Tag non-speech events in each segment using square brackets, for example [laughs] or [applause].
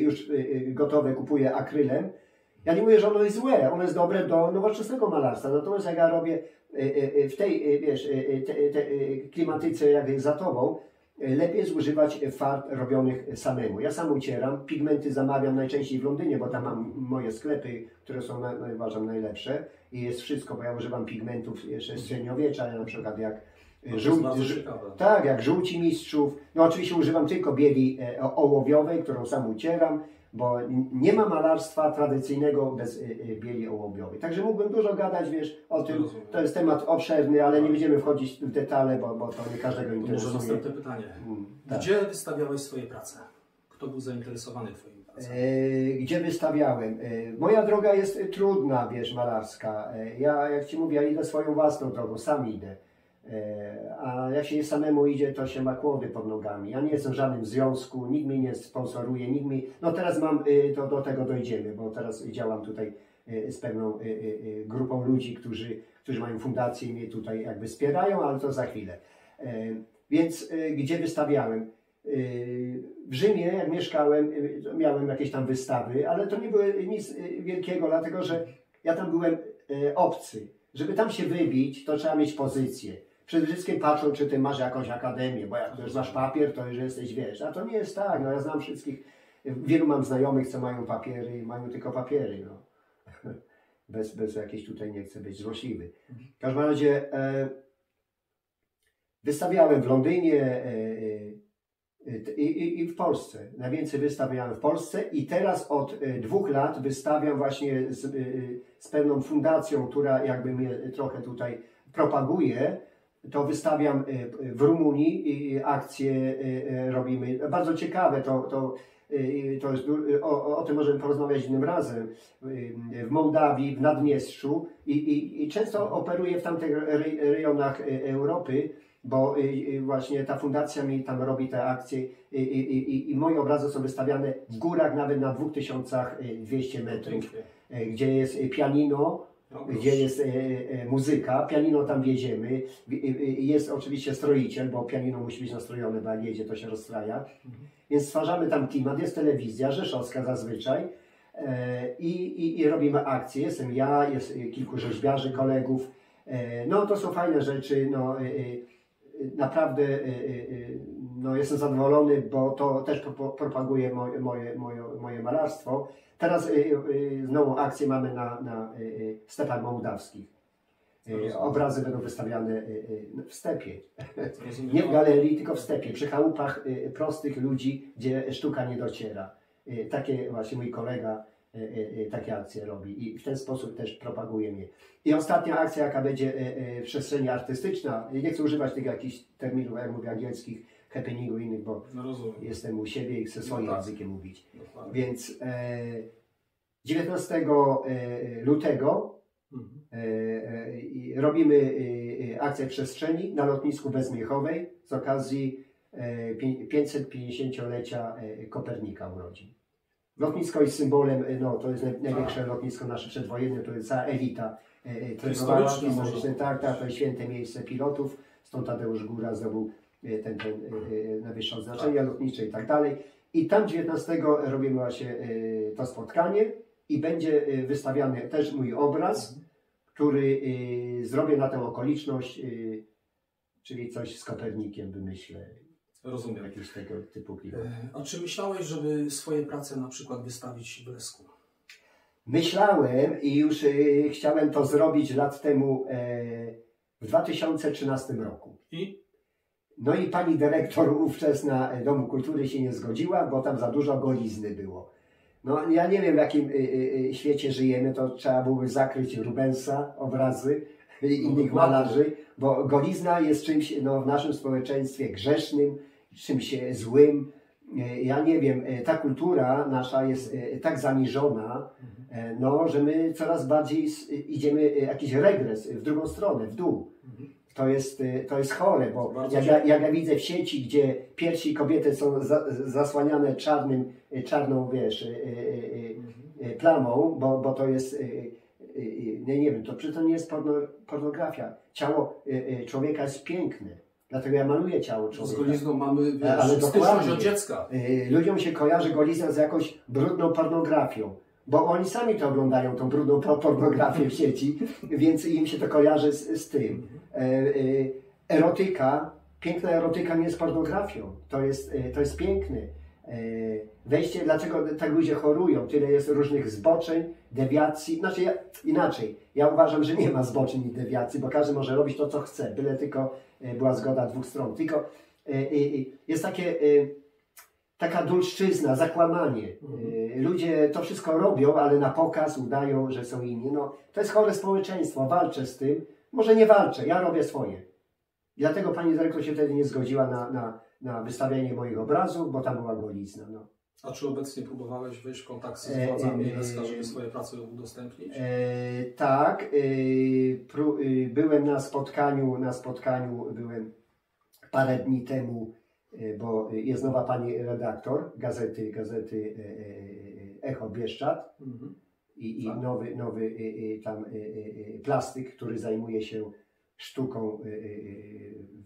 już y, y, gotowe kupuję akrylem. Ja nie mówię, że ono jest złe, ono jest dobre do nowoczesnego malarstwa. Natomiast jak ja robię y, w tej, wiesz, te, te, klimatyce jak jest za tobą, lepiej jest używać farb robionych samemu. Ja sam ucieram, pigmenty zamawiam najczęściej w Londynie, bo tam mam moje sklepy, które są, uważam, najlepsze i jest wszystko, bo ja używam pigmentów jeszcze z średniowiecza, na przykład jak Żół- tak, jak żółci mistrzów. No oczywiście używam tylko bieli e, ołowiowej, którą sam ucieram, bo nie ma malarstwa tradycyjnego bez e, e, bieli ołowiowej. Także mógłbym dużo gadać, wiesz, o tym. Rozumiem. To jest temat obszerny, ale nie będziemy wchodzić w detale, bo, bo to nie każdego To może interesuje. następne pytanie. Mm, tak. Gdzie wystawiałeś swoje prace? Kto był zainteresowany Twoimi Gdzie wystawiałem? Moja droga jest trudna, wiesz, malarska. Ja, jak Ci mówię, ja idę swoją własną drogą, sam idę. E, A jak się samemu idzie, to się ma kłody pod nogami. Ja nie jestem w żadnym związku, nikt mnie nie sponsoruje, nikt mi... No teraz mam, e, to do tego dojdziemy, bo teraz działam tutaj e, z pewną e, grupą ludzi, którzy, którzy mają fundację i mnie tutaj jakby wspierają, ale to za chwilę. E, Więc gdzie wystawiałem? W Rzymie, jak mieszkałem, miałem jakieś tam wystawy, ale to nie było nic wielkiego, dlatego że ja tam byłem obcy. Żeby tam się wybić, to trzeba mieć pozycję. Przede wszystkim patrzą, czy ty masz jakąś akademię, bo jak już masz papier, to już jesteś, wiesz. A to nie jest tak, no ja znam wszystkich, wielu mam znajomych, co mają papiery i mają tylko papiery, no. [laughs] Bez, bez jakiejś tutaj, nie chcę być złośliwy. W każdym razie e, wystawiałem w Londynie, e, e, i, i, i w Polsce. Najwięcej wystawiałem w Polsce i teraz od e, dwóch lat wystawiam właśnie z, e, z pewną fundacją, która jakby mnie trochę tutaj propaguje. To wystawiam e, w Rumunii i akcje e, e, robimy. Bardzo ciekawe to, to, to jest, o, o tym możemy porozmawiać innym razem. W Mołdawii, w Naddniestrzu i, i, i często operuję w tamtych re- rejonach Europy bo y, y, właśnie ta fundacja mi tam robi te akcje i, i, i, i moje obrazy są wystawiane w górach nawet na 2200 metrów, y, gdzie jest y, pianino, No, gdzie jest y, y, muzyka, pianino tam wieziemy, y, jest oczywiście stroiciel, bo pianino musi być nastrojone, bo jak jedzie to się rozstraja, więc stwarzamy tam klimat, jest telewizja rzeszowska zazwyczaj e, i, i, i robimy akcje, jestem ja, jest kilku rzeźbiarzy, kolegów, E, no to są fajne rzeczy, no naprawdę y, y, y, no, jestem zadowolony, bo to też pro- propaguje moje, moje, moje, moje malarstwo. Teraz znowu akcję mamy na, na stepach mołdawskich. Rozumiem. Obrazy będą wystawiane w stepie. Rozumiem. Nie w galerii, tylko w stepie, przy chałupach prostych ludzi, gdzie sztuka nie dociera. Takie właśnie mój kolega takie akcje robi i w ten sposób też propaguje mnie. I ostatnia akcja, jaka będzie w przestrzeni artystyczna, nie chcę używać tych jakichś terminów, jak mówię, angielskich, happeningu innych, bo No jestem u siebie i chcę swoim No tak. językiem mówić. Dokładnie. Więc e, 19 e, lutego Mhm. E, e, robimy e, e, akcję przestrzeni na lotnisku Bezmiechowej z okazji e, pię- 550-lecia e, Kopernika urodzin. Lotnisko jest symbolem, e, no to jest naj, największe lotnisko nasze przedwojenne, to jest cała elita e, e, trenowała, Historyczne tak, tak, to jest święte miejsce pilotów, stąd Tadeusz Góra zdobył ten, ten e, najwyższe odznaczenia lotnicze i tak dalej. I tam 19 robimy właśnie to spotkanie i będzie wystawiany też mój obraz, który y, zrobię na tę okoliczność, czyli coś z Kopernikiem wymyślę, Rozumiem. jakiś tego typu klimat. E, A czy myślałeś, żeby swoje prace na przykład wystawić w Lesku? Myślałem i już y, chciałem to zrobić lat temu e, w 2013 roku. I? No i pani dyrektor ówczesna Domu Kultury się nie zgodziła, bo tam za dużo golizny było. No ja nie wiem w jakim y, y, y, świecie żyjemy, to trzeba byłoby zakryć Rubensa, obrazy i innych malarzy, bo golizna jest czymś no, w naszym społeczeństwie grzesznym, czymś e, złym. E, Ja nie wiem, e, ta kultura nasza jest tak zaniżona, no, że my coraz bardziej idziemy jakiś regres w drugą stronę, w dół. To jest, to jest chore, bo jak ja, jak ja widzę w sieci, gdzie piersi kobiety są za, zasłaniane czarnym, czarną, wiesz, plamą, bo, bo to jest, nie, nie wiem, to przecież to nie jest porno, pornografia. Ciało człowieka jest piękne. Dlatego ja maluję ciało Z człowieka. golizną mamy wiesz, Ale styczność dokładnie. od dziecka. Y, Ludziom się kojarzy golizna z jakąś brudną pornografią, bo oni sami to oglądają, tą brudną po- pornografię w sieci, [laughs] więc im się to kojarzy z, z tym. E, e, Erotyka, piękna erotyka nie jest pornografią, to jest, to jest piękne. E, Wejście, dlaczego tak ludzie chorują, tyle jest różnych zboczeń, dewiacji, znaczy ja, inaczej, ja uważam, że nie ma zboczeń i dewiacji, bo każdy może robić to, co chce, byle tylko e, była zgoda dwóch stron. Tylko e, jest takie taka dulszczyzna, zakłamanie. Y, Ludzie to wszystko robią, ale na pokaz udają, że są inni. No, to jest chore społeczeństwo, walczę z tym. Może nie walczę, ja robię swoje. I dlatego pani dyrektor się wtedy nie zgodziła na, na, na wystawianie moich obrazów, bo tam była golizna. No. A czy obecnie próbowałeś wejść w kontakt z E, władzami e, LSK, żeby swoje prace udostępnić? E, tak, e, pró, e, byłem na spotkaniu, na spotkaniu byłem parę dni temu, e, bo jest nowa pani redaktor gazety, gazety e, e, Echo Bieszczad. Mhm. i, i Tak. nowy, nowy tam plastyk, który zajmuje się sztuką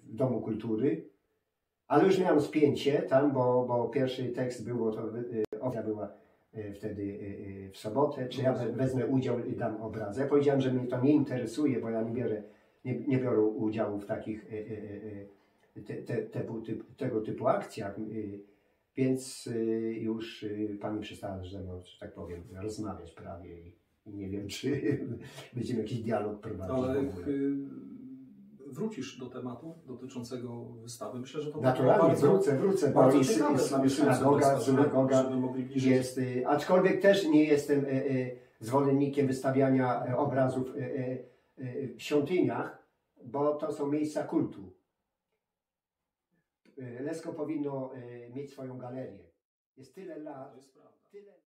w Domu Kultury. Ale już miałem spięcie tam, bo, bo pierwszy tekst był, to y, opcja była y, wtedy y, w sobotę, czy ja we- wezmę udział i dam obraz. Ja powiedziałem, że mnie to nie interesuje, bo ja nie biorę, nie, nie biorę udziału w takich te, te, typ, tego typu akcjach. Więc już pani przestała ze mną, że tak powiem, rozmawiać prawie i, i nie wiem, czy [laughs] będziemy jakiś dialog prowadzić. Ale w jak ogóle. y, wrócisz do tematu dotyczącego wystawy, myślę, że to Naturalnie, bardzo, wrócę, wrócę, bo bardzo i, ciekawe mieszkańców synagoga, synagoga bliżej jest, y, aczkolwiek też nie jestem y, y, zwolennikiem wystawiania y, obrazów y, y, w świątyniach, bo to są miejsca kultu. Y, Lesko powinno mieć swoją galerię. Jest tyle lat,